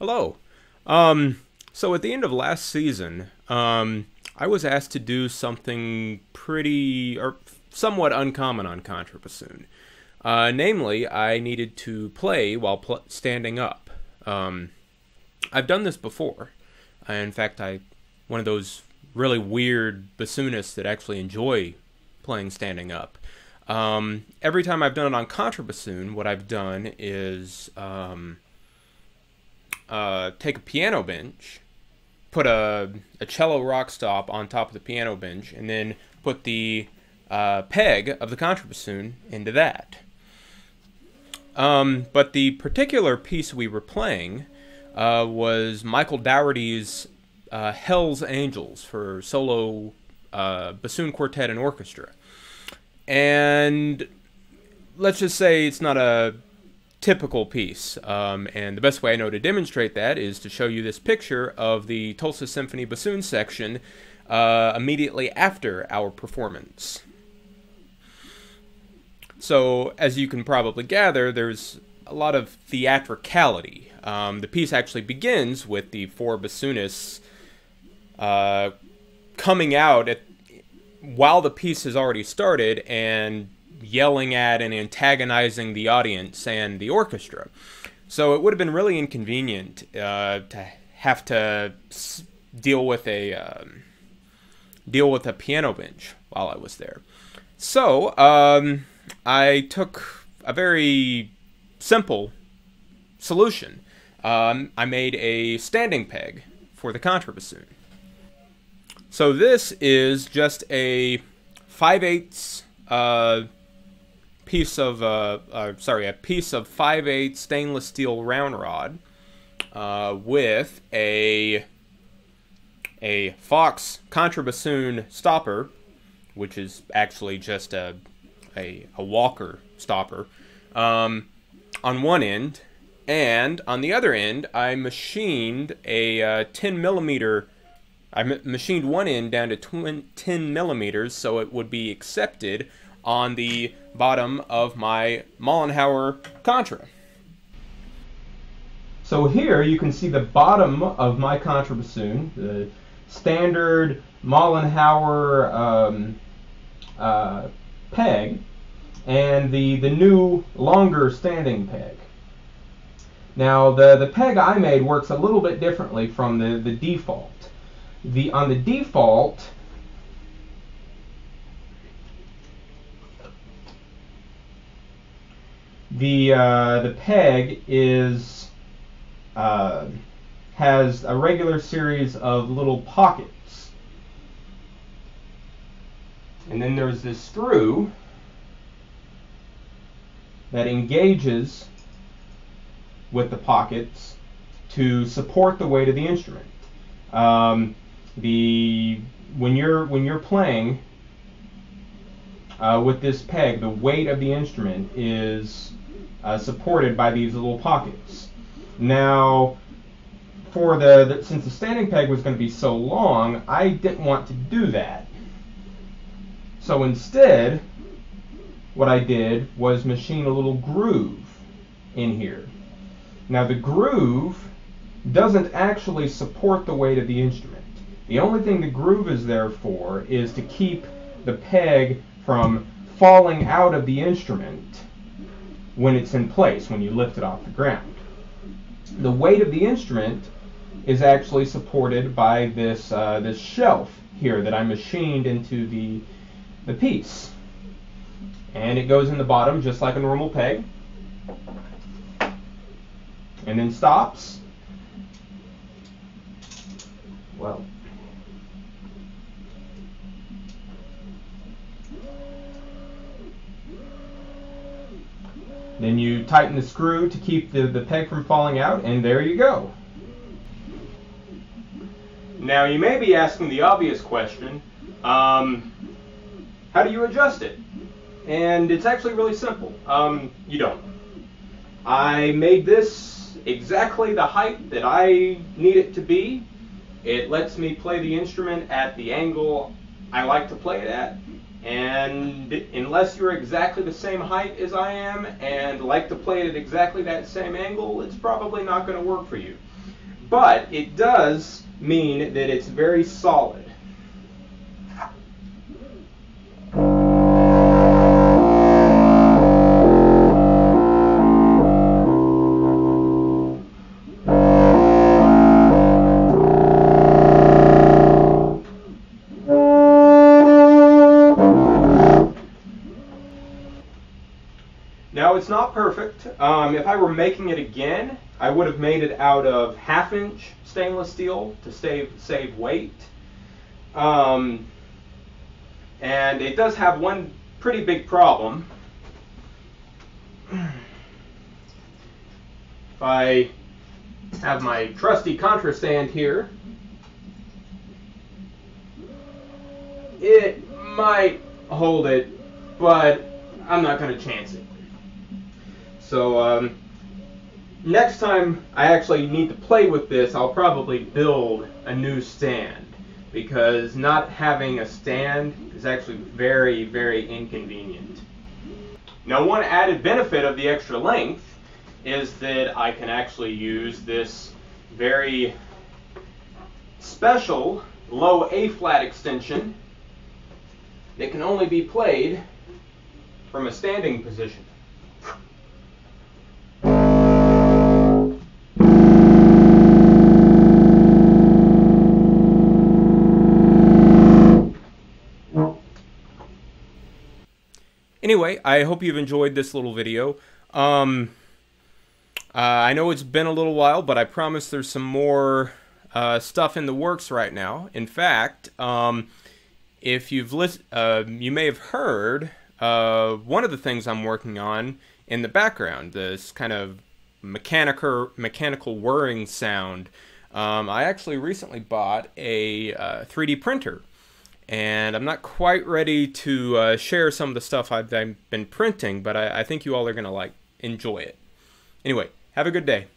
Hello. Um, so at the end of last season, um, I was asked to do something pretty or somewhat uncommon on Contrabassoon. Uh, namely, I needed to play while pl- standing up. Um, I've done this before. Uh, in fact, I one of those really weird bassoonists that actually enjoy playing standing up. Um, every time I've done it on contrabassoon, what I've done is um, uh, take a piano bench, put a, a cello rock stop on top of the piano bench, and then put the uh, peg of the contrabassoon into that. Um, but the particular piece we were playing uh, was Michael Daugherty's uh, Hell's Angels for solo uh, bassoon quartet and orchestra. And let's just say it's not a typical piece. Um, and the best way I know to demonstrate that is to show you this picture of the Tulsa Symphony bassoon section uh, immediately after our performance. So, as you can probably gather, there's a lot of theatricality. Um, the piece actually begins with the four bassoonists uh, coming out at, while the piece has already started and yelling at and antagonizing the audience and the orchestra. So it would have been really inconvenient uh, to have to deal with a um, deal with a piano bench while I was there. So um, I took a very simple solution. Um, I made a standing peg for the contrabassoon. So this is just a 5 eighths uh, piece of uh, uh, sorry a piece of 5 8 stainless steel round rod uh, with a a Fox contrabassoon stopper, which is actually just a a, a Walker stopper, um, on one end, and on the other end I machined a uh, 10 millimeter. I machined one end down to 10 millimeters so it would be accepted on the bottom of my Mollenhauer Contra. So here you can see the bottom of my contrabassoon, the standard Mollenhauer um, uh, peg, and the, the new longer standing peg. Now the, the peg I made works a little bit differently from the, the default. The, on the default, the uh, the peg is uh, has a regular series of little pockets, and then there's this screw that engages with the pockets to support the weight of the instrument. Um, the when you're when you're playing uh, with this peg, the weight of the instrument is uh, supported by these little pockets. Now, for the, the since the standing peg was going to be so long, I didn't want to do that. So instead, what I did was machine a little groove in here. Now the groove doesn't actually support the weight of the instrument. The only thing the groove is there for is to keep the peg from falling out of the instrument when it's in place, when you lift it off the ground. The weight of the instrument is actually supported by this, uh, this shelf here that I machined into the, the piece. And it goes in the bottom just like a normal peg. And then stops. Well, Then you tighten the screw to keep the, the peg from falling out, and there you go. Now you may be asking the obvious question, um, how do you adjust it? And it's actually really simple. Um, you don't. I made this exactly the height that I need it to be. It lets me play the instrument at the angle I like to play it at. And unless you're exactly the same height as I am and like to play it at exactly that same angle, it's probably not going to work for you. but it does mean that it's very solid. Now it's not perfect. Um, if I were making it again, I would have made it out of half inch stainless steel to save, save weight. Um, and it does have one pretty big problem. If I have my trusty contra stand here, it might hold it, but I'm not going to chance it. So um, next time I actually need to play with this, I'll probably build a new stand because not having a stand is actually very, very inconvenient. Now one added benefit of the extra length is that I can actually use this very special low A-flat extension that can only be played from a standing position. Anyway, I hope you've enjoyed this little video. Um, uh, I know it's been a little while, but I promise there's some more uh, stuff in the works right now. In fact, um, if you've listened, uh, you may have heard uh, one of the things I'm working on in the background. This kind of mechanical mechanical whirring sound. Um, I actually recently bought a 3D uh, printer and I'm not quite ready to uh, share some of the stuff I've been printing, but I, I think you all are going to like enjoy it. Anyway, have a good day.